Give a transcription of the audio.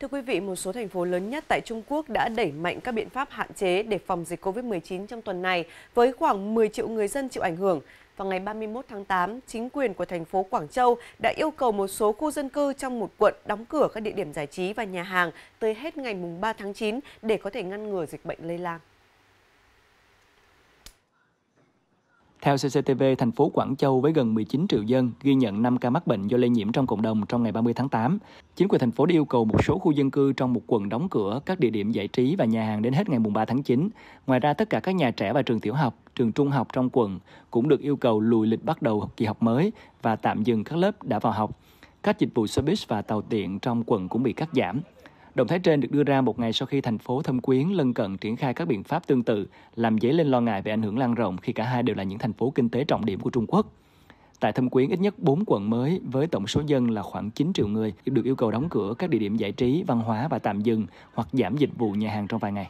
Thưa quý vị, một số thành phố lớn nhất tại Trung Quốc đã đẩy mạnh các biện pháp hạn chế để phòng dịch COVID-19 trong tuần này với khoảng 10 triệu người dân chịu ảnh hưởng. Vào ngày 31 tháng 8, chính quyền của thành phố Quảng Châu đã yêu cầu một số khu dân cư trong một quận đóng cửa các địa điểm giải trí và nhà hàng tới hết ngày 3 tháng 9 để có thể ngăn ngừa dịch bệnh lây lan. Theo CCTV, thành phố Quảng Châu với gần 19 triệu dân ghi nhận 5 ca mắc bệnh do lây nhiễm trong cộng đồng trong ngày 30 tháng 8. Chính quyền thành phố đã yêu cầu một số khu dân cư trong một quận đóng cửa các địa điểm giải trí và nhà hàng đến hết ngày 3 tháng 9. Ngoài ra, tất cả các nhà trẻ và trường tiểu học, trường trung học trong quận cũng được yêu cầu lùi lịch bắt đầu kỳ học mới và tạm dừng các lớp đã vào học. Các dịch vụ xe buýt và tàu tiện trong quận cũng bị cắt giảm. Động thái trên được đưa ra một ngày sau khi thành phố Thâm Quyến lân cận triển khai các biện pháp tương tự, làm dấy lên lo ngại về ảnh hưởng lan rộng khi cả hai đều là những thành phố kinh tế trọng điểm của Trung Quốc. Tại Thâm Quyến, ít nhất 4 quận mới với tổng số dân là khoảng 9 triệu người được yêu cầu đóng cửa các địa điểm giải trí, văn hóa và tạm dừng hoặc giảm dịch vụ nhà hàng trong vài ngày.